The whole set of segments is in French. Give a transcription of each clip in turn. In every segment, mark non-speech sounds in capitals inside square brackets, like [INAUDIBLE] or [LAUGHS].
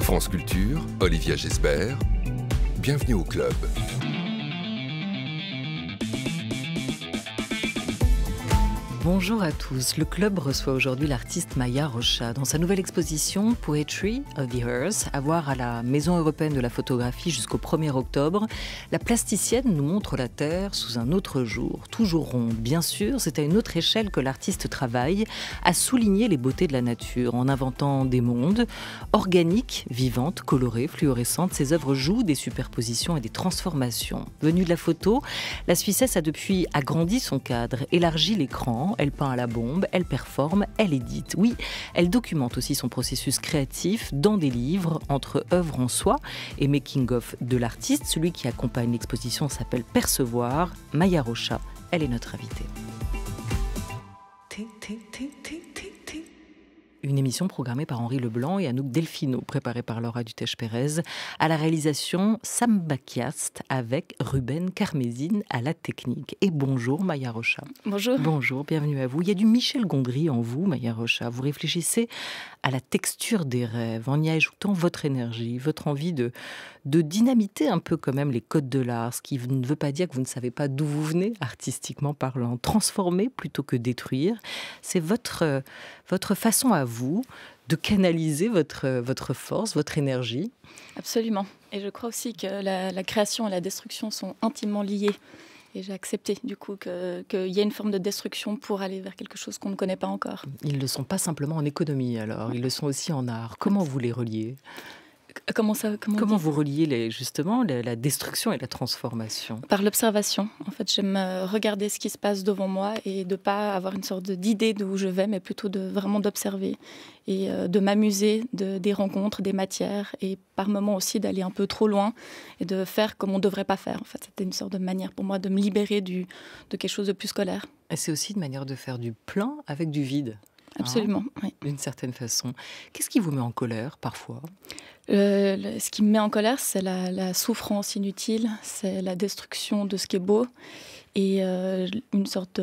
France Culture, Olivia Gesbert, bienvenue au club. Bonjour à tous. Le club reçoit aujourd'hui l'artiste Maya Rocha dans sa nouvelle exposition Poetry of the Earth, à voir à la Maison européenne de la photographie jusqu'au 1er octobre. La plasticienne nous montre la Terre sous un autre jour, toujours ronde. Bien sûr, c'est à une autre échelle que l'artiste travaille, à souligner les beautés de la nature en inventant des mondes organiques, vivantes, colorées, fluorescentes. Ses œuvres jouent des superpositions et des transformations. Venue de la photo, la Suissesse a depuis agrandi son cadre, élargi l'écran elle peint à la bombe, elle performe, elle édite. Oui, elle documente aussi son processus créatif dans des livres entre œuvres en soi et making-of de l'artiste. Celui qui accompagne l'exposition s'appelle Percevoir. Maya Rocha, elle est notre invitée. Une émission programmée par Henri Leblanc et Anouk Delfino, préparée par Laura Dutèche-Pérez. À la réalisation, Sam Bakiast avec Ruben Carmésine à la technique. Et bonjour Maya Rocha. Bonjour. Bonjour, bienvenue à vous. Il y a du Michel Gondry en vous, Maya Rocha. Vous réfléchissez à la texture des rêves en y ajoutant votre énergie, votre envie de, de dynamiter un peu quand même les codes de l'art, ce qui ne veut pas dire que vous ne savez pas d'où vous venez, artistiquement parlant. Transformer plutôt que détruire, c'est votre, votre façon à vous de canaliser votre, votre force, votre énergie. Absolument. Et je crois aussi que la, la création et la destruction sont intimement liées. Et j'ai accepté du coup qu'il y ait une forme de destruction pour aller vers quelque chose qu'on ne connaît pas encore. Ils ne le sont pas simplement en économie alors, ils le sont aussi en art. Comment vous les reliez? Comment, ça, comment, vous reliez les, justement la, destruction et la transformation? Par l'observation. En fait, j'aime euh, regarder ce qui se passe devant moi et de pas avoir une sorte d'idée d'où je vais, mais plutôt de vraiment d'observer et euh, de m'amuser de, des rencontres, des matières et par moments aussi d'aller un peu trop loin et de faire comme on ne devrait pas faire. En fait, c'était une sorte de manière pour moi de me libérer du, de quelque chose de plus scolaire. Et c'est aussi une manière de faire du plein avec du vide. Absolument, hein, D'une certaine façon. Qu'est-ce qui vous met en colère parfois? Euh, Ce qui me met en colère, c'est la, souffrance inutile, c'est la destruction de ce qui est beau et euh, une sorte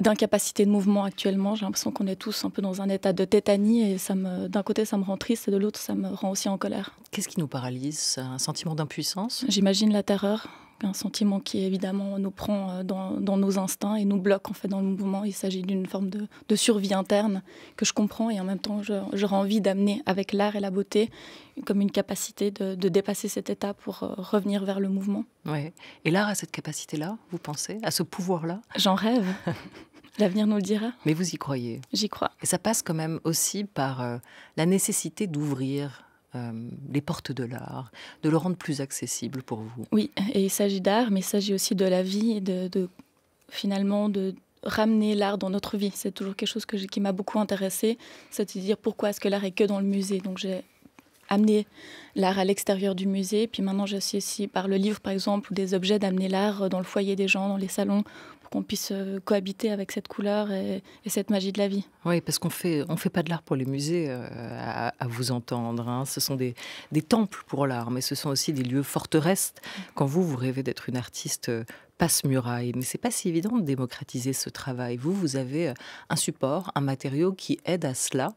d'incapacité de mouvement actuellement. J'ai l'impression qu'on est tous un peu dans un état de tétanie et ça me, d'un côté ça me rend triste et de l'autre ça me rend aussi en colère. Qu'est-ce qui nous paralyse? Un sentiment d'impuissance? J'imagine la terreur, un sentiment qui évidemment nous prend euh, dans, nos instincts et nous bloque en fait dans le mouvement. Il s'agit d'une forme de, survie interne que je comprends et en même temps j'aurais envie d'amener avec l'art et la beauté comme une capacité de, dépasser cet état pour euh, revenir vers le mouvement. Ouais. Et l'art a cette capacité-là, vous pensez, à ce pouvoir-là? J'en rêve. [LAUGHS] L'avenir nous le dira. Mais vous y croyez? J'y crois. Et ça passe quand même aussi par euh, la nécessité d'ouvrir euh, les portes de l'art, de le rendre plus accessible pour vous. Oui, et il s'agit d'art, mais il s'agit aussi de la vie et de, finalement de ramener l'art dans notre vie. C'est toujours quelque chose qui m'a beaucoup intéressé, c'est-à-dire pourquoi est-ce que l'art est que dans le musée? Donc j'ai amené l'art à l'extérieur du musée, puis maintenant j'essaie aussi par le livre par exemple des objets d'amener l'art dans le foyer des gens, dans les salons, qu'on puisse euh, cohabiter avec cette couleur et, cette magie de la vie. Oui, parce qu'on fait, on fait pas de l'art pour les musées, euh, à, vous entendre. Hein. Ce sont des, temples pour l'art, mais ce sont aussi des lieux forteresses. Quand vous, vous rêvez d'être une artiste euh, passe-muraille, mais c'est pas si évident de démocratiser ce travail. Vous, vous avez un support, un matériau qui aide à cela.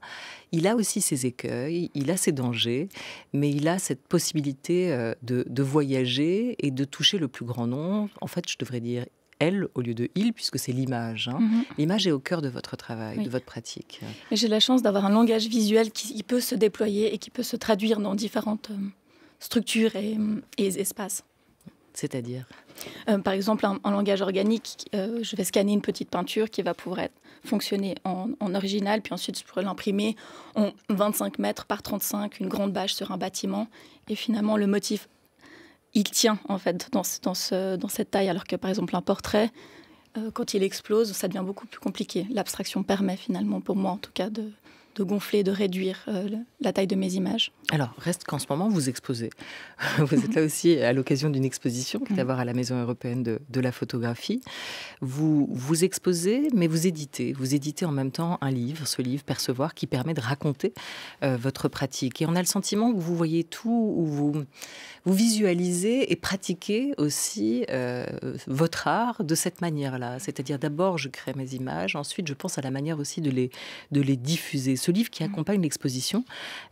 Il a aussi ses écueils, il a ses dangers, mais il a cette possibilité de, de voyager et de toucher le plus grand nombre. En fait, je devrais dire elle au lieu de il, puisque c'est l'image. Hein. Mhm. L'image est au cœur de votre travail, de votre pratique. J'ai la chance d'avoir un langage visuel qui peut se déployer et qui peut se traduire dans différentes euh, structures et, espaces. C'est-à-dire euh, Par exemple, un, langage organique, euh, je vais scanner une petite peinture qui va pouvoir être, fonctionner en, en, original, puis ensuite je pourrais l'imprimer en 25 mètres par 35, une grande bâche sur un bâtiment. Et finalement, le motif il tient en fait dans, dans, ce, dans cette taille, alors que par exemple un portrait, euh, quand il explose, ça devient beaucoup plus compliqué. L'abstraction permet finalement, pour moi en tout cas, de, de gonfler, de réduire euh, la taille de mes images. Alors, reste qu'en ce moment, vous exposez. [LAUGHS] Vous êtes là aussi à l'occasion d'une exposition qui est à voir à la Maison européenne de, la photographie. Vous, vous exposez, mais vous éditez. Vous éditez en même temps un livre, ce livre Percevoir, qui permet de raconter euh, votre pratique. Et on a le sentiment que vous voyez tout, ou vous, vous visualisez et pratiquez aussi euh, votre art de cette manière-là. C'est-à-dire d'abord, je crée mes images, ensuite, je pense à la manière aussi de les, de les diffuser. Ce livre qui mmh. accompagne l'exposition,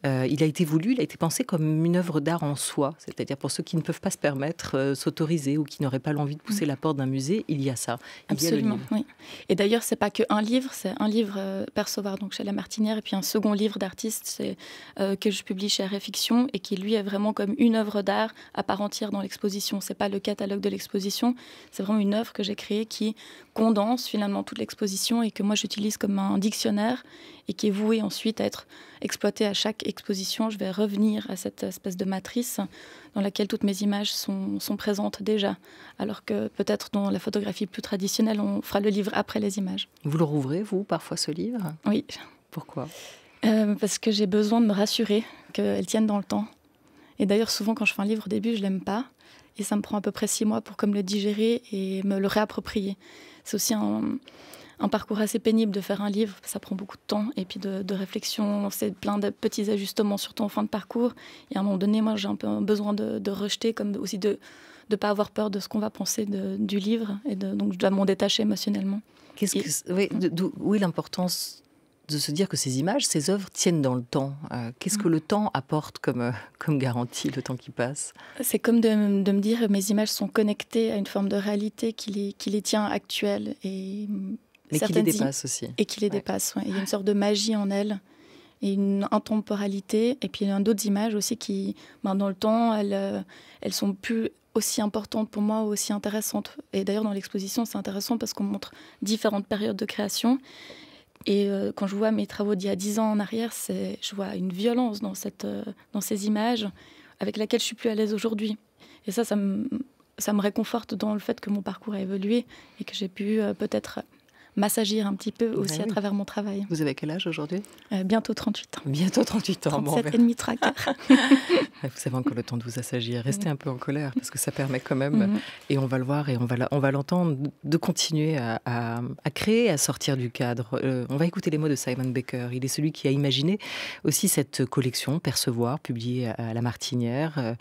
euh, il a été voulu, il a été pensé comme une œuvre d'art en soi. C'est-à-dire pour ceux qui ne peuvent pas se permettre, euh, s'autoriser ou qui n'auraient pas l'envie de pousser mmh. la porte d'un musée, il y a ça. Absolument, oui. Et d'ailleurs, c'est pas qu'un livre, c'est un livre Percevoir, donc chez La Martinière, et puis un second livre d'artiste que je publie chez Réfiction et qui lui est vraiment comme une œuvre d'art à part entière dans l'exposition. C'est pas le catalogue de l'exposition, c'est vraiment une œuvre que j'ai créée qui condense finalement toute l'exposition et que moi j'utilise comme un dictionnaire et qui est vouée ensuite à être exploitée à chaque exposition. Je vais revenir à cette espèce de matrice dans laquelle toutes mes images sont, sont présentes déjà, alors que peut-être dans la photographie plus traditionnelle, on fera le livre après les images. Vous le rouvrez, vous, parfois, ce livre? Oui. Pourquoi? Euh, Parce que j'ai besoin de me rassurer qu'elle tienne dans le temps. Et d'ailleurs, souvent, quand je fais un livre au début, je l'aime pas. Et ça me prend à peu près six mois pour comme le digérer et me le réapproprier. C'est aussi un, parcours assez pénible de faire un livre. Ça prend beaucoup de temps et puis de, réflexion. C'est plein de petits ajustements, surtout en fin de parcours. Et à un moment donné, moi, j'ai un peu besoin de, rejeter, comme aussi de ne pas avoir peur de ce qu'on va penser du livre. Et donc, je dois m'en détacher émotionnellement. Qu'est-ce que, oui, où est l'importance de se dire que ces images, ces œuvres tiennent dans le temps. Euh, qu'est-ce que mm. le temps apporte comme, euh, comme garantie, le temps qui passe? C'est comme de, me dire que mes images sont connectées à une forme de réalité qui les, qui les tient actuelles. Et Mais qui les dépasse aussi. Et qui les dépasse, Il y a une sorte de magie en elles et une intemporalité. Et puis il y a d'autres images aussi qui, ben, dans le temps, elles, euh, elles sont plus aussi importantes pour moi, aussi intéressantes. Et d'ailleurs, dans l'exposition, c'est intéressant parce qu'on montre différentes périodes de création. Et euh, quand je vois mes travaux d'il y a dix ans en arrière, je vois une violence dans, cette, euh, dans ces images avec laquelle je suis plus à l'aise aujourd'hui. Et ça, ça me, ça me réconforte dans le fait que mon parcours a évolué et que j'ai pu euh, peut-être m'assagir un petit peu aussi à travers mon travail. Vous avez quel âge aujourd'hui euh, Bientôt 38 ans. Bientôt 38 ans. 37 et demi traqueur. [LAUGHS] vous avez encore le temps de vous assagir. Restez un peu en colère parce que ça permet quand même, mhm. et on va le voir et on va, on va l'entendre, de continuer à, à, créer, à sortir du cadre. Euh, on va écouter les mots de Simon Baker. Il est celui qui a imaginé aussi cette collection Percevoir, publiée à la Martinière.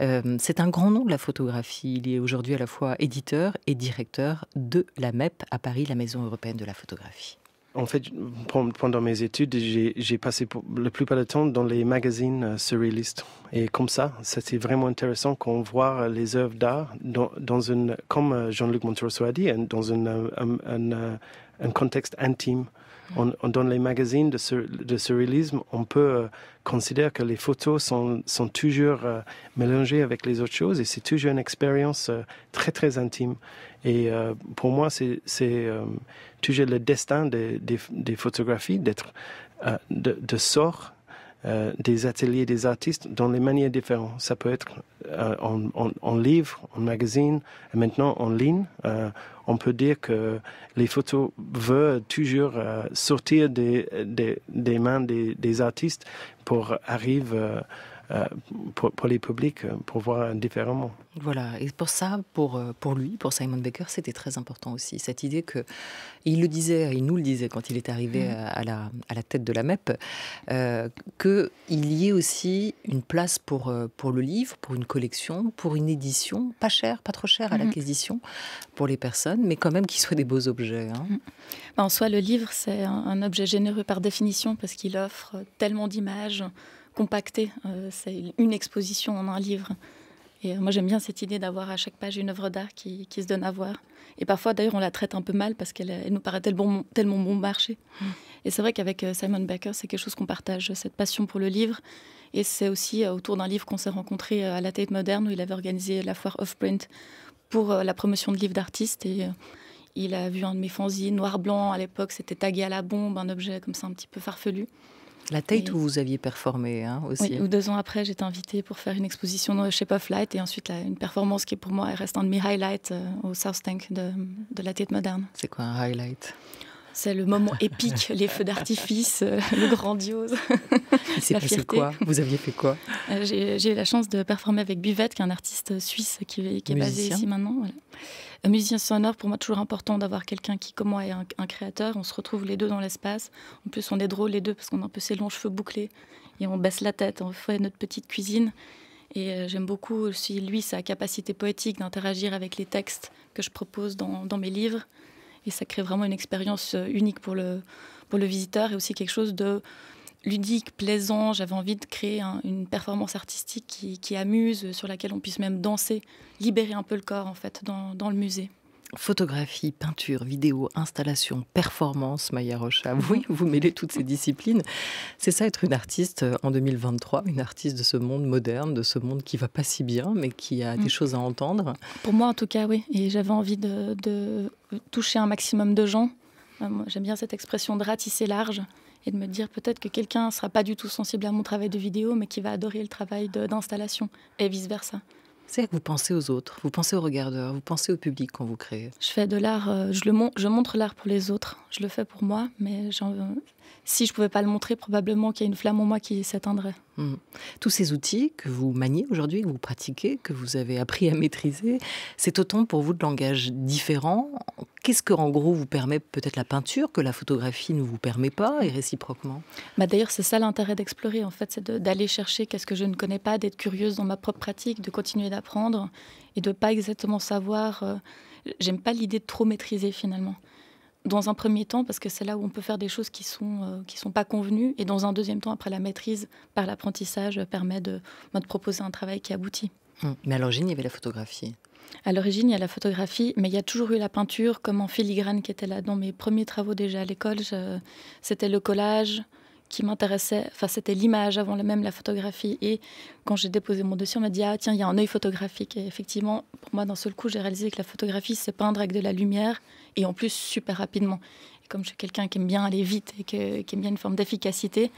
Euh, c'est un grand nom de la photographie. Il est aujourd'hui à la fois éditeur et directeur de la MEP à Paris, la Maison européenne de la photographie en fait, pendant mes études, j'ai passé le plus de temps dans les magazines euh, surréalistes. Et comme ça, c'était vraiment intéressant qu'on voit les œuvres d'art dans, une, comme euh, Jean-Luc Monterosso a dit, dans un, un contexte intime on, dans les magazines de, de, surréalisme, on peut euh, considérer que les photos sont, toujours euh, mélangées avec les autres choses et c'est toujours une expérience euh, très très intime. Et pour moi, c'est toujours le destin des, photographies d'être de, sort des ateliers des artistes dans les manières différentes. Ça peut être en, livre, en magazine, et maintenant en ligne. On peut dire que les photos veulent toujours sortir des, mains des, des, artistes pour arriver euh, pour, les publics, euh, pour voir différemment. Voilà, et pour ça, pour, euh, pour lui, pour Simon Baker, c'était très important aussi, cette idée que, il le disait, il nous le disait quand il est arrivé mm. à, la, à la tête de la MEP, euh, qu'il y ait aussi une place pour, pour le livre, pour une collection, pour une édition, pas cher, pas trop cher à mm. l'acquisition pour les personnes, mais quand même qu'ils soient des beaux objets. Hein. Mm. Ben, en soi, le livre, c'est un objet généreux par définition parce qu'il offre tellement d'images compacté. Euh, c'est une exposition en un livre. Et euh, moi, j'aime bien cette idée d'avoir à chaque page une œuvre d'art qui, se donne à voir. Et parfois, d'ailleurs, on la traite un peu mal parce qu'elle nous paraît tellement, tellement bon marché. Mm. Et c'est vrai qu'avec euh, Simon Baker, c'est quelque chose qu'on partage, cette passion pour le livre. Et c'est aussi autour d'un livre qu'on s'est rencontré à la Tate Moderne, où il avait organisé la foire Off-Print pour la promotion de livres d'artistes. Et il a vu un de mes fanzines noir-blanc à l'époque, c'était tagué à la bombe, un objet comme ça un petit peu farfelu. La Tate où vous aviez performé hein, aussi. Oui, deux ans après, j'étais invitée pour faire une exposition dans Shape of Light et ensuite une performance qui pour moi reste un de mes highlights euh, au South Tank de, de la Tate moderne. C'est quoi un highlight? C'est le moment [LAUGHS] épique, les feux d'artifice, euh, le grandiose. [LAUGHS] Il s'est passé quoi? Vous aviez fait quoi? Euh, J'ai eu la chance de performer avec Buvette, qui est un artiste suisse qui, est basé ici maintenant. Un musicien sonore, pour moi, toujours important d'avoir quelqu'un qui, comme moi, est un, créateur. On se retrouve les deux dans l'espace. En plus, on est drôles les deux parce qu'on a un peu ces longs cheveux bouclés et on baisse la tête, on fait notre petite cuisine. Et euh, j'aime beaucoup aussi, lui, sa capacité poétique d'interagir avec les textes que je propose dans, dans, mes livres. Et ça crée vraiment une expérience euh, unique pour le, pour le visiteur et aussi quelque chose de ludique, plaisant. J'avais envie de créer une performance artistique qui, qui, amuse, sur laquelle on puisse même danser, libérer un peu le corps en fait dans, dans le musée. Photographie, peinture, vidéo, installation, performance, Maya Rocha. Oui, vous mêlez toutes ces disciplines. C'est ça être une artiste euh, en 2023, une artiste de ce monde moderne, de ce monde qui va pas si bien, mais qui a des mm. choses à entendre. Pour moi, en tout cas, oui. Et j'avais envie de, de, toucher un maximum de gens. Euh, j'aime bien cette expression de ratisser large et de me dire peut-être que quelqu'un ne sera pas du tout sensible à mon travail de vidéo, mais qui va adorer le travail d'installation et vice-versa. C'est que vous pensez aux autres, vous pensez aux regardeurs, vous pensez au public quand vous créez. Je fais de l'art, euh, je, le je montre l'art pour les autres. Je le fais pour moi, mais si je pouvais pas le montrer, probablement qu'il y a une flamme en moi qui s'éteindrait. Hmm. Tous ces outils que vous maniez aujourd'hui, que vous pratiquez, que vous avez appris à maîtriser, c'est autant pour vous de langages différents. Qu'est-ce que, en gros, vous permet peut-être la peinture que la photographie ne vous permet pas et réciproquement? Bah D'ailleurs, c'est ça l'intérêt d'explorer, en fait, c'est d'aller chercher qu'est-ce que je ne connais pas, d'être curieuse dans ma propre pratique, de continuer d'apprendre et de pas exactement savoir. Euh, j'aime pas l'idée de trop maîtriser finalement dans un premier temps, parce que c'est là où on peut faire des choses qui ne sont, euh, qui sont pas convenues, et dans un deuxième temps, après la maîtrise par l'apprentissage, permet de, de, proposer un travail qui aboutit. Hum. Mais à l'origine, il y avait la photographie. À l'origine, il y a la photographie, mais il y a toujours eu la peinture comme en filigrane qui était là. Dans mes premiers travaux déjà à l'école, c'était le collage, qui m'intéressait, enfin c'était l'image avant même la photographie. Et quand j'ai déposé mon dossier, on m'a dit ah tiens il y a un œil photographique. Et effectivement, pour moi d'un seul coup, j'ai réalisé que la photographie c'est peindre avec de la lumière et en plus super rapidement. Et comme je suis quelqu'un qui aime bien aller vite et qui aime bien une forme d'efficacité,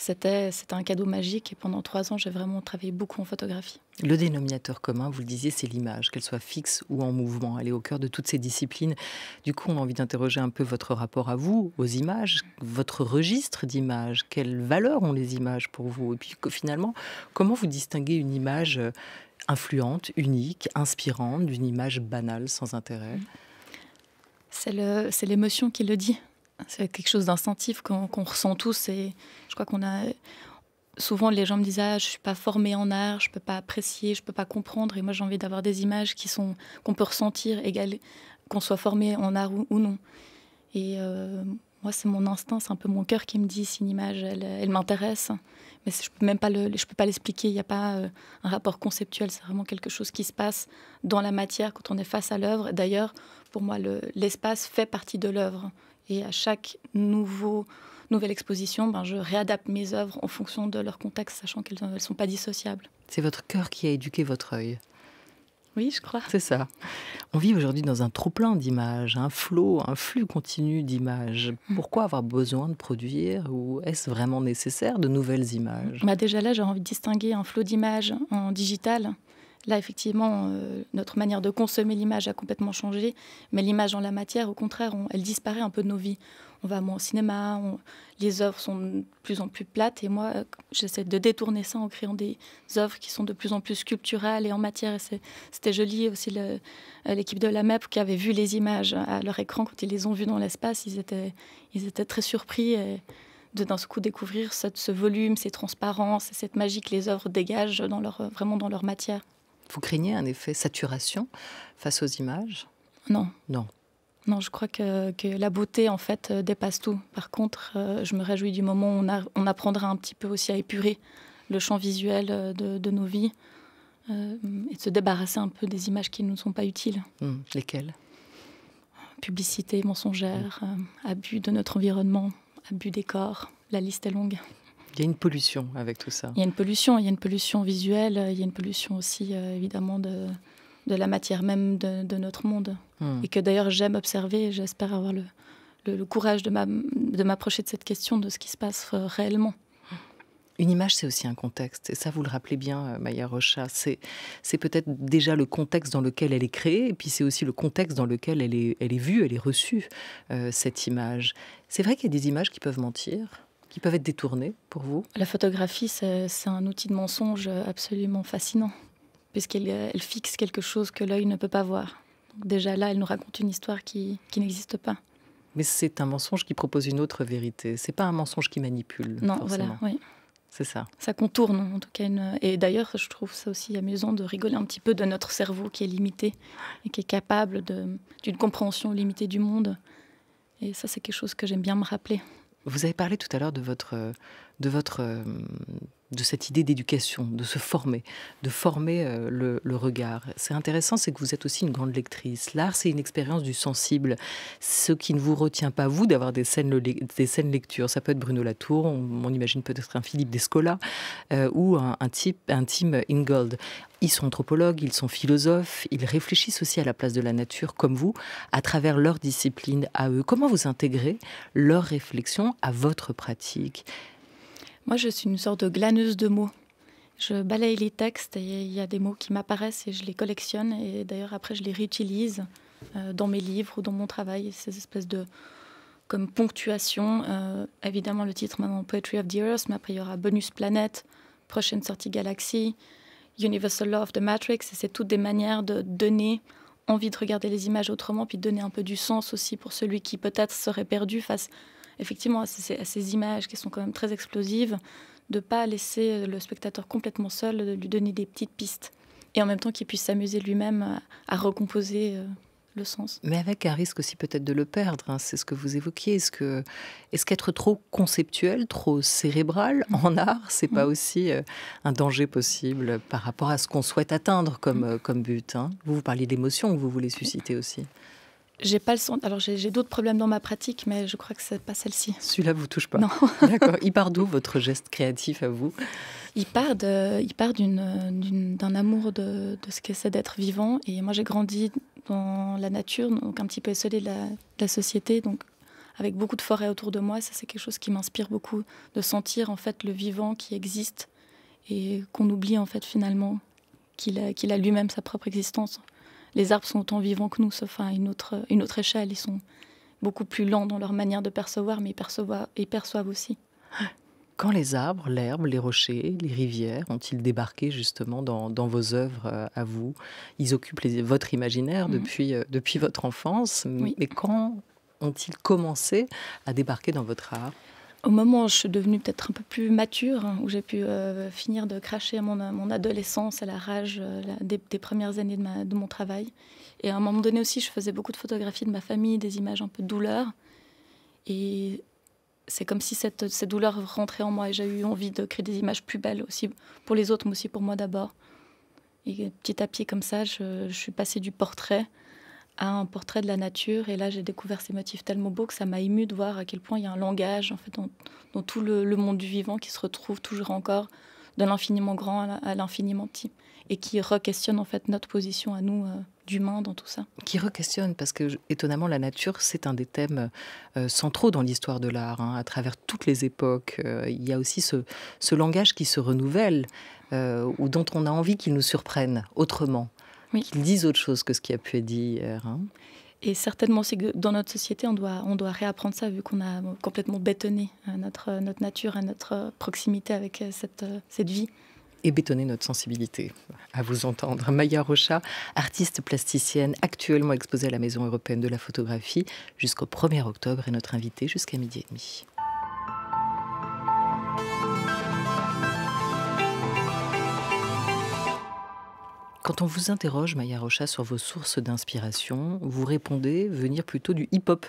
c'était un cadeau magique et pendant trois ans, j'ai vraiment travaillé beaucoup en photographie. Le dénominateur commun, vous le disiez, c'est l'image, qu'elle soit fixe ou en mouvement. Elle est au cœur de toutes ces disciplines. Du coup, on a envie d'interroger un peu votre rapport à vous, aux images, votre registre d'images. Quelle valeur ont les images pour vous? Et puis finalement, comment vous distinguez une image euh, influente, unique, inspirante d'une image banale, sans intérêt? C'est l'émotion qui le dit. C'est quelque chose d'instinctif qu'on ressent tous. Et je crois qu'on a. Souvent, les gens me disent ah, je suis pas formée en art, je peux pas apprécier, je peux pas comprendre. Et moi, j'ai envie d'avoir des images qui sont qu'on peut ressentir, qu'on soit formé en art ou, non. Et euh, moi, c'est mon instinct, c'est un peu mon cœur qui me dit si une image, elle, m'intéresse. Mais je peux même pas le, peux pas l'expliquer. Il n'y a pas euh, un rapport conceptuel. C'est vraiment quelque chose qui se passe dans la matière quand on est face à l'œuvre. D'ailleurs, pour moi, l'espace fait partie de l'œuvre. Et à chaque nouveau, nouvelle exposition, ben, je réadapte mes œuvres en fonction de leur contexte, sachant qu'elles ne sont pas dissociables. C'est votre cœur qui a éduqué votre œil. Oui, je crois. C'est ça. On vit aujourd'hui dans un trop-plein d'images, un flot, un flux continu d'images. Mm. Pourquoi avoir besoin de produire ou est-ce vraiment nécessaire de nouvelles images? Bah Déjà là, j'ai envie de distinguer un flot d'images en digital Là, effectivement, euh, notre manière de consommer l'image a complètement changé, mais l'image en la matière, au contraire, elle disparaît un peu de nos vies. On va moins au cinéma, les œuvres sont de plus en plus plates, et moi, j'essaie de détourner ça en créant des œuvres qui sont de plus en plus sculpturales et en matière. C'était joli aussi l'équipe de la MEP qui avait vu les images à leur écran quand ils les ont vues dans l'espace, ils étaient, très surpris. de d'un coup découvrir ce, volume, ces transparences, cette magie que les œuvres dégagent vraiment dans leur matière. Vous craignez un effet saturation face aux images? Non. Non. Non, je crois que, la beauté, en fait, euh, dépasse tout. Par contre, euh, je me réjouis du moment où on, apprendra un petit peu aussi à épurer le champ visuel euh, de, nos vies et de se débarrasser un peu des images qui ne nous sont pas utiles. Hum, lesquelles? Publicité mensongère, abus de notre environnement, abus des corps, la liste est longue. Il y a une pollution avec tout ça. Il y a une pollution, il y a une pollution visuelle, il y a une pollution aussi euh, évidemment de, de la matière même de, notre monde. Hmm. Et que d'ailleurs j'aime observer, j'espère avoir le, le, courage de m'approcher de, cette question, de ce qui se passe euh, réellement. Une image, c'est aussi un contexte. Et ça, vous le rappelez bien, euh, Maya Rocha. C'est, c'est peut-être déjà le contexte dans lequel elle est créée, et puis c'est aussi le contexte dans lequel elle est, elle est vue, elle est reçue, euh, cette image. C'est vrai qu'il y a des images qui peuvent mentir, qui peuvent être détournées pour vous? La photographie, c'est, un outil de mensonge absolument fascinant, puisqu'elle elle fixe quelque chose que l'œil ne peut pas voir. déjà là, elle nous raconte une histoire qui, qui n'existe pas. Mais c'est un mensonge qui propose une autre vérité. C'est pas un mensonge qui manipule. Non, forcément. voilà, oui. C'est ça. Ça contourne en tout cas. Et d'ailleurs, je trouve ça aussi amusant de rigoler un petit peu de notre cerveau qui est limité et qui est capable d'une compréhension limitée du monde. Et ça, c'est quelque chose que j'aime bien me rappeler. Vous avez parlé tout à l'heure de votre, de votre de cette idée d'éducation, de se former, de former euh, le, regard. C'est intéressant, c'est que vous êtes aussi une grande lectrice. L'art, c'est une expérience du sensible. Ce qui ne vous retient pas, vous, d'avoir des scènes, des scènes lecture. Ça peut être Bruno Latour, on, imagine peut-être un Philippe Descola euh, ou un, type, un Tim Ingold. Ils sont anthropologues, ils sont philosophes, ils réfléchissent aussi à la place de la nature, comme vous, à travers leur discipline à eux. Comment vous intégrez leur réflexion à votre pratique? Moi, je suis une sorte de glaneuse de mots. Je balaye les textes et il y a des mots qui m'apparaissent et je les collectionne. Et d'ailleurs, après, je les réutilise euh, dans mes livres ou dans mon travail. Ces espèces de. comme ponctuation. Euh, évidemment, le titre maintenant Poetry of the Earth, mais après, il y aura Bonus Planet, prochaine sortie Galaxy, Universal Law of the Matrix. C'est toutes des manières de donner envie de regarder les images autrement, puis de donner un peu du sens aussi pour celui qui peut-être serait perdu face effectivement à ces, images qui sont quand même très explosives, de ne pas laisser le spectateur complètement seul, de lui donner des petites pistes. Et en même temps qu'il puisse s'amuser lui-même à, recomposer euh, le sens. Mais avec un risque aussi peut-être de le perdre, hein, c'est ce que vous évoquiez. Est-ce que est-ce qu'être trop conceptuel, trop cérébral mm. en art, c'est pas mm. aussi euh, un danger possible par rapport à ce qu'on souhaite atteindre comme, mm. euh, comme but hein? Vous vous parliez d'émotion que vous voulez susciter aussi. J'ai pas le son. Alors j'ai d'autres problèmes dans ma pratique, mais je crois que c'est pas celle-ci. Celui-là vous touche pas. Non. [LAUGHS] D'accord. Il part d'où votre geste créatif à vous? Il part de, il part d'un amour de, de ce que c'est d'être vivant. Et moi j'ai grandi dans la nature, donc un petit peu isolé de la, de la société, donc avec beaucoup de forêts autour de moi. Ça c'est quelque chose qui m'inspire beaucoup, de sentir en fait le vivant qui existe et qu'on oublie en fait finalement qu'il a, qu'il a lui-même sa propre existence les arbres sont autant vivants que nous, sauf à une autre, une autre échelle. Ils sont beaucoup plus lents dans leur manière de percevoir, mais ils perçoivent, ils perçoivent aussi. Quand les arbres, l'herbe, les rochers, les rivières ont-ils débarqué justement dans, vos œuvres euh, à vous? Ils occupent votre imaginaire mhm. depuis, euh, depuis votre enfance, mais quand ont-ils commencé à débarquer dans votre art? Au moment où je suis devenue peut-être un peu plus mature, hein, où j'ai pu euh, finir de cracher mon, mon adolescence à la rage euh, des, premières années de, mon travail. Et à un moment donné aussi, je faisais beaucoup de photographies de ma famille, des images un peu de douleur. Et c'est comme si cette, douleur rentrait en moi et j'ai eu envie de créer des images plus belles aussi pour les autres, mais aussi pour moi d'abord. Et petit à petit, comme ça, je suis passée du portrait à un portrait de la nature. Et là, j'ai découvert ces motifs tellement beaux que ça m'a ému de voir à quel point il y a un langage en fait, dans, tout le, monde du vivant qui se retrouve toujours encore de l'infiniment grand à l'infiniment petit et qui re-questionne en fait notre position à nous euh, d'humains dans tout ça. Qui re-questionne parce que étonnamment la nature c'est un des thèmes euh, centraux dans l'histoire de l'art hein. à travers toutes les époques. Euh, il y a aussi ce, ce, langage qui se renouvelle ou dont on a envie qu'il nous surprenne autrement oui. qu'ils disent autre chose que ce qui a pu être dit hier. Hein. Et certainement c'est que dans notre société, on doit, on doit réapprendre ça, vu qu'on a complètement bétonné euh, notre, notre nature et notre proximité avec euh, cette, euh, cette vie. Et bétonner notre sensibilité, à vous entendre. Maya Rocha, artiste plasticienne, actuellement exposée à la Maison européenne de la photographie jusqu'au 1er octobre, est notre invitée jusqu'à midi et demi. Quand on vous interroge, Maya Rocha, sur vos sources d'inspiration, vous répondez venir plutôt du hip-hop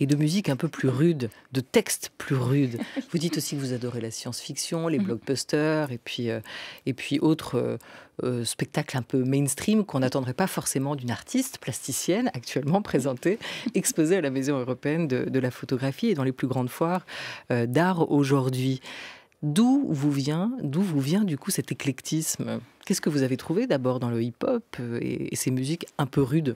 et de musique un peu plus rude, de textes plus rudes. [LAUGHS] Vous dites aussi que vous adorez la science-fiction, les mhm. blockbusters et puis, euh, et puis autres euh, euh, spectacles un peu mainstream qu'on n'attendrait pas forcément d'une artiste plasticienne actuellement présentée, [LAUGHS] exposée à la Maison européenne de, de la photographie et dans les plus grandes foires d'art aujourd'hui. D'où vous vient, d'où vous vient du coup cet éclectisme? Qu'est-ce que vous avez trouvé d'abord dans le hip-hop euh, et, ces musiques un peu rudes?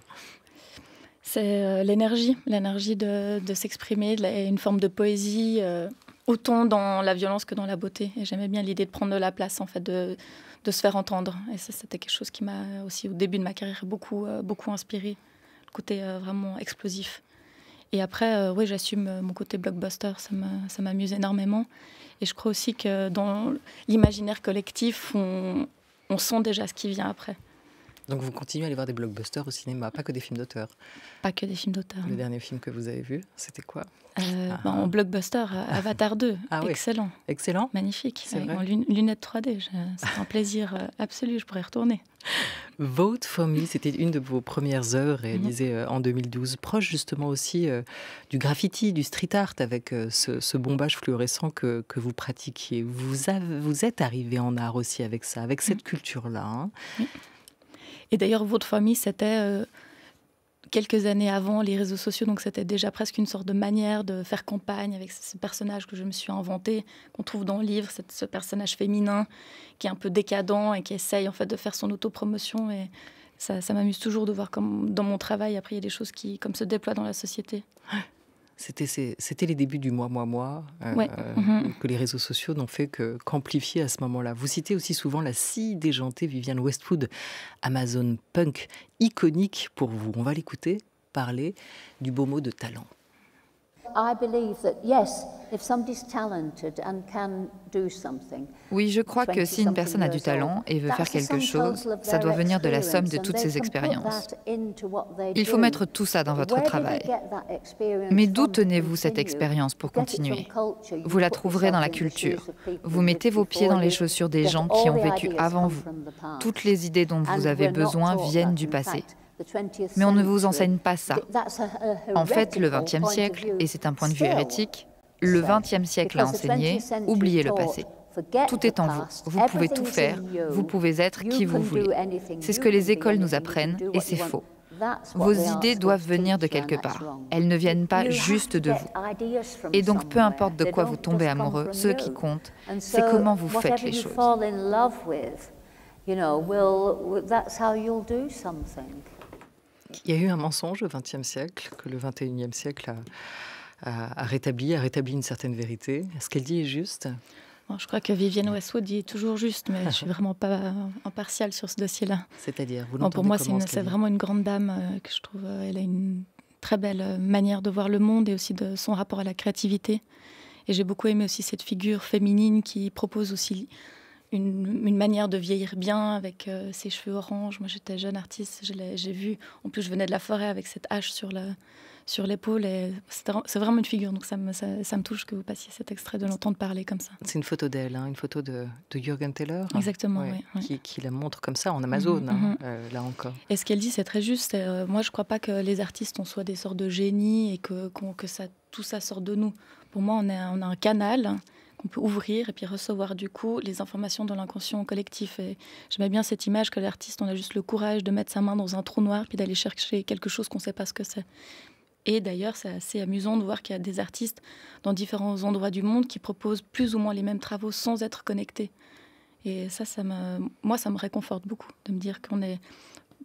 C'est euh, l'énergie, l'énergie de, s'exprimer, une forme de poésie euh, autant dans la violence que dans la beauté. Et j'aimais bien l'idée de prendre de la place, en fait, de, se faire entendre. Et ça, c'était quelque chose qui m'a aussi, au début de ma carrière, beaucoup, beaucoup inspiré. Le côté vraiment explosif. Et après, oui, j'assume mon côté blockbuster. Ça m'amuse énormément. Et je crois aussi que dans l'imaginaire collectif, on, on sent déjà ce qui vient après. Donc vous continuez à aller voir des blockbusters au cinéma, pas que des films d'auteur Pas que des films d'auteur. Le dernier film que vous avez vu, c'était quoi? Euh, ah. En blockbuster, euh, [LAUGHS] Avatar 2. Ah, Excellent. Excellent. Magnifique. En lunettes 3D. C'est un plaisir euh, absolu, je pourrais retourner. [LAUGHS] Vote for Me, c'était une de vos premières œuvres réalisées mhm. en 2012, proche justement aussi du graffiti, du street art, avec ce, bombage fluorescent que, que vous pratiquiez. Vous, avez, vous êtes arrivé en art aussi avec ça, avec cette mhm. culture-là. Hein. Et d'ailleurs, votre famille, c'était euh, quelques années avant les réseaux sociaux, donc c'était déjà presque une sorte de manière de faire campagne avec ce personnage que je me suis inventé, qu'on trouve dans le livre, ce personnage féminin qui est un peu décadent et qui essaye en fait de faire son autopromotion. Et ça, ça m'amuse toujours de voir comme dans mon travail, après, il y a des choses qui comme se déploient dans la société. C'était les débuts du moi, moi, moi, euh, mhm. que les réseaux sociaux n'ont fait qu'amplifier à ce moment-là. Vous citez aussi souvent la si déjantée Viviane Westwood, Amazon punk, iconique pour vous. On va l'écouter parler du beau mot de talent. Oui, je crois que si une personne a du talent et veut faire quelque chose, ça doit venir de la somme de toutes ses expériences. Il faut mettre tout ça dans votre travail. Mais d'où tenez-vous cette expérience pour continuer? Vous la trouverez dans la culture. Vous mettez vos pieds dans les chaussures des gens qui ont vécu avant vous. Toutes les idées dont vous avez besoin viennent du passé. Mais on ne vous enseigne pas ça. En fait, le XXe siècle, et c'est un point de vue hérétique, le XXe siècle a enseigné, oubliez le passé. Tout est en vous. Vous pouvez tout faire. Vous pouvez être qui vous voulez. C'est ce que les écoles nous apprennent et c'est faux. Vos idées doivent venir de quelque part. Elles ne viennent pas juste de vous. Et donc, peu importe de quoi vous tombez amoureux, ce qui compte, c'est comment vous faites les choses. Il y a eu un mensonge au XXe siècle que le XXIe siècle a, rétabli, a rétabli une certaine vérité. Est-ce qu'elle dit est juste? Je crois que Vivienne Westwood dit toujours juste, mais je ne suis [LAUGHS] vraiment pas impartiale sur ce dossier-là. C'est-à-dire, vous Pour moi, c'est vraiment une grande dame euh, que je trouve. Euh, elle a une très belle euh, manière de voir le monde et aussi de son rapport à la créativité. Et j'ai beaucoup aimé aussi cette figure féminine qui propose aussi une, manière de vieillir bien avec euh, ses cheveux orange. Moi, j'étais jeune artiste, j'ai vu. En plus, je venais de la forêt avec cette hache sur la sur l'épaule et c'est vraiment une figure. Donc ça me, ça, me, touche que vous passiez cet extrait de l'entendre parler comme ça. C'est une photo d'elle, hein, une photo de, de Jürgen Teller. Exactement, oui. Qui, la montre comme ça en Amazon, mhm, hein, mhm. Euh, là encore. Et ce qu'elle dit, c'est très juste. Euh, moi, je ne crois pas que les artistes, on soit des sortes de génies et que, que ça, tout ça sort de nous. Pour moi, on, a un canal qu'on peut ouvrir et puis recevoir du coup les informations dans l'inconscient collectif. Et j'aimais bien cette image que l'artiste, on a juste le courage de mettre sa main dans un trou noir puis d'aller chercher quelque chose qu'on ne sait pas ce que c'est. Et d'ailleurs, c'est assez amusant de voir qu'il y a des artistes dans différents endroits du monde qui proposent plus ou moins les mêmes travaux sans être connectés. Et ça, ça me, moi, ça me réconforte beaucoup de me dire qu'on est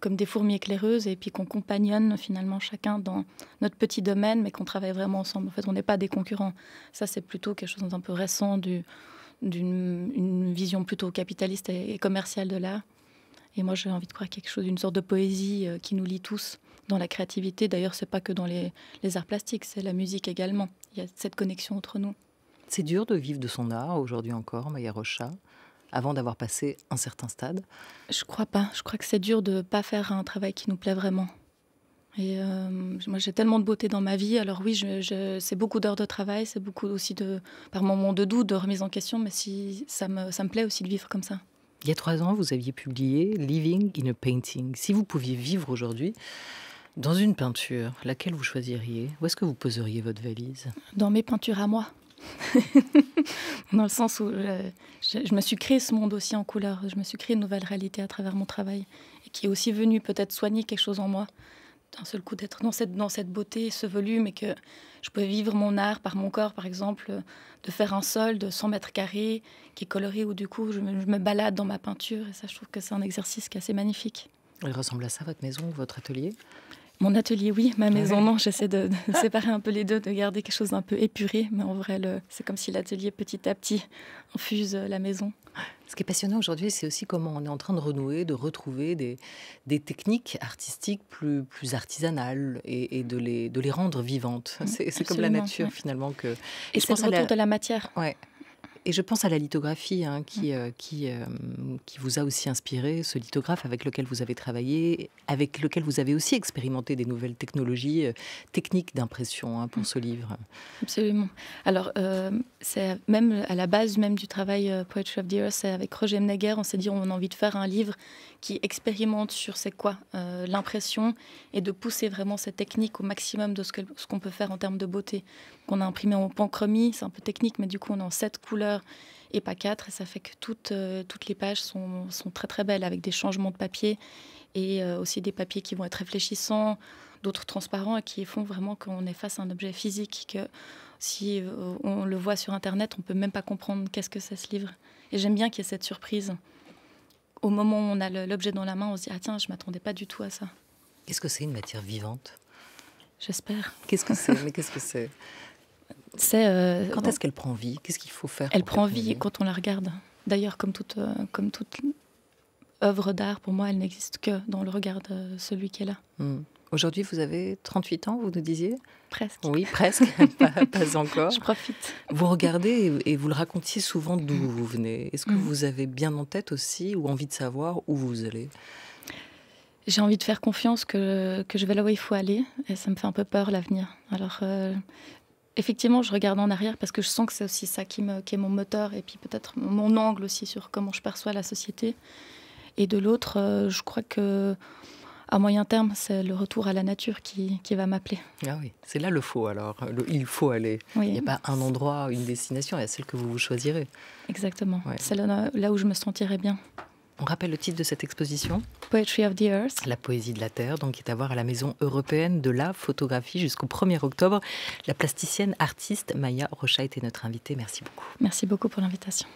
comme des fourmis éclaireuses et puis qu'on compagnonne finalement chacun dans notre petit domaine, mais qu'on travaille vraiment ensemble. En fait, on n'est pas des concurrents. Ça, c'est plutôt quelque chose d'un peu récent d'une vision plutôt capitaliste et, commerciale de l'art. Et moi, j'ai envie de croire quelque chose d'une sorte de poésie euh, qui nous lie tous dans la créativité. D'ailleurs, c'est pas que dans les, les arts plastiques, c'est la musique également. Il y a cette connexion entre nous. C'est dur de vivre de son art aujourd'hui encore, Maya Rocha avant d'avoir passé un certain stade? Je crois pas. Je crois que c'est dur de ne pas faire un travail qui nous plaît vraiment. Et euh, moi, j'ai tellement de beauté dans ma vie. Alors oui, je, c'est beaucoup d'heures de travail, c'est beaucoup aussi de, par moments de doute, de remise en question, mais si, ça, me, ça me plaît aussi de vivre comme ça. Il y a trois ans, vous aviez publié Living in a Painting. Si vous pouviez vivre aujourd'hui dans une peinture, laquelle vous choisiriez? Où est-ce que vous poseriez votre valise? Dans mes peintures à moi. [LAUGHS] Dans le sens où je, me suis créé ce monde aussi en couleur. Je me suis créé une nouvelle réalité à travers mon travail. Et qui est aussi venu peut-être soigner quelque chose en moi. D'un seul coup, d'être dans cette, dans cette beauté, ce volume, et que je pouvais vivre mon art par mon corps, par exemple, de faire un sol de 100 mètres carrés qui est coloré, où du coup, je me, je me balade dans ma peinture. Et ça, je trouve que c'est un exercice qui est assez magnifique. Elle ressemble à ça, votre maison, votre atelier? Mon atelier, oui. Ma maison, non. J'essaie de, [LAUGHS] séparer un peu les deux, de garder quelque chose d'un peu épuré. Mais en vrai, c'est comme si l'atelier, petit à petit, infuse la maison. Ce qui est passionnant aujourd'hui, c'est aussi comment on est en train de renouer, de retrouver des, des techniques artistiques plus, plus artisanales et, de, les, de les rendre vivantes. Mm, c'est comme la nature, finalement. Que... Et, c'est le retour de la matière. Ouais. Et je pense à la lithographie hein, qui, mm. euh, qui, euh, qui vous a aussi inspiré, ce lithographe avec lequel vous avez travaillé, avec lequel vous avez aussi expérimenté des nouvelles technologies, euh, techniques d'impression hein, pour mm. ce livre. Absolument. Alors, c'est même à la base même du travail Poetry of the Earth, c'est avec Roger Mneger, on s'est dit on a envie de faire un livre qui expérimente sur c'est quoi l'impression et de pousser vraiment cette technique au maximum de ce qu'on ce qu'on peut faire en termes de beauté. Qu'on a imprimé en panchromie, c'est un peu technique, mais du coup on est en sept couleurs et pas quatre. Et ça fait que toutes, euh, toutes les pages sont, sont, très très belles avec des changements de papier et euh, aussi des papiers qui vont être réfléchissants, d'autres transparents et qui font vraiment qu'on est face à un objet physique que si euh, on le voit sur Internet, on peut même pas comprendre qu'est-ce que c'est ce livre. Et j'aime bien qu'il y ait cette surprise. Au moment où on a l'objet dans la main, on se dit ah tiens, je m'attendais pas du tout à ça. Qu'est-ce que c'est une matière vivante? J'espère. Qu'est-ce que c'est? Mais qu'est-ce que c'est? Euh, quand est-ce qu'elle prend vie? Qu'est-ce qu'il faut faire Elle prend vie quand on la regarde. D'ailleurs, comme toute, euh, comme toute œuvre d'art, pour moi, elle n'existe que dans le regard de celui qui est là. Hmm. Aujourd'hui, vous avez 38 ans, vous nous disiez? Presque. Oui, presque, [LAUGHS] pas, encore. Je profite. Vous regardez et, vous le racontiez souvent d'où vous venez. Est-ce que hmm. vous avez bien en tête aussi ou envie de savoir où vous allez? J'ai envie de faire confiance que, que, je vais là où il faut aller et ça me fait un peu peur l'avenir. Alors, euh, effectivement, je regarde en arrière parce que je sens que c'est aussi ça qui, me, qui est mon moteur et puis peut-être mon, angle aussi sur comment je perçois la société. Et de l'autre, euh, je crois que à moyen terme, c'est le retour à la nature qui, qui va m'appeler. Ah oui, c'est là le faux alors. il faut aller. Il n'y a pas un endroit, une destination, il y a celle que vous choisirez. Exactement. C'est là, là où je me sentirais bien. On rappelle le titre de cette exposition Poetry of the Earth. La poésie de la Terre, donc qui est à voir à la Maison européenne de la photographie jusqu'au 1er octobre. La plasticienne artiste Maya Rocha était notre invitée. Merci beaucoup. Merci beaucoup pour l'invitation.